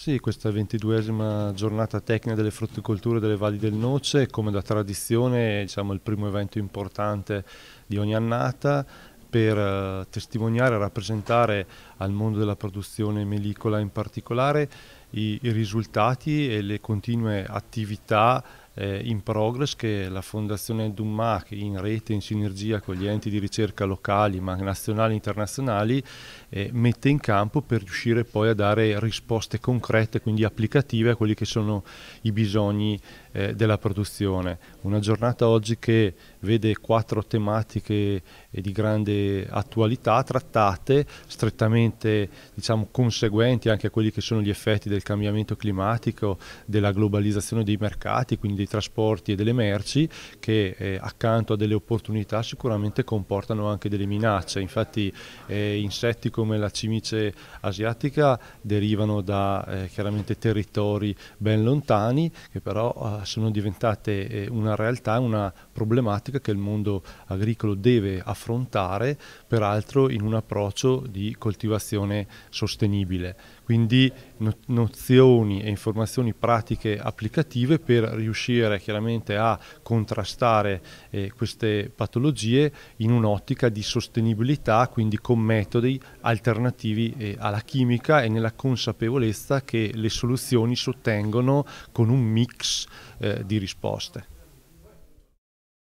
Sì, questa ventiduesima giornata tecnica delle frutticolture delle Valli del Noce, come da tradizione, diciamo, il primo evento importante di ogni annata per eh, testimoniare e rappresentare al mondo della produzione melicola in particolare i, i risultati e le continue attività eh, in progress che la Fondazione Dummac in rete, in sinergia con gli enti di ricerca locali, ma nazionali e internazionali, eh, mette in campo per riuscire poi a dare risposte concrete, quindi applicative a quelli che sono i bisogni eh, della produzione. Una giornata oggi che vede quattro tematiche eh, di grande attualità trattate, strettamente diciamo, conseguenti anche a quelli che sono gli effetti del cambiamento climatico, della globalizzazione dei mercati, quindi dei trasporti e delle merci, che eh, accanto a delle opportunità sicuramente comportano anche delle minacce. Infatti eh, insetti come la cimice asiatica derivano da eh, chiaramente territori ben lontani che però eh, sono diventate eh, una realtà, una problematica che il mondo agricolo deve affrontare, peraltro in un approccio di coltivazione sostenibile. Quindi nozioni e informazioni pratiche applicative per riuscire chiaramente a contrastare eh, queste patologie in un'ottica di sostenibilità, quindi con metodi alternativi eh, alla chimica e nella consapevolezza che le soluzioni si ottengono con un mix eh, di risposte.